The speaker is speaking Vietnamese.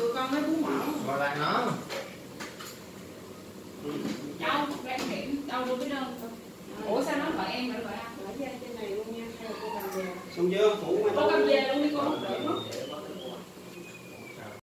tụi con mới bú mỏ gọi lại nó. Đâu đang điểm đâu đâu biết đâu. Ủa sao nó gọi em mà nó gọi anh ở trên này luôn nha hay là cô cầm về? Xong chưa? Phủ mày cô cầm về luôn.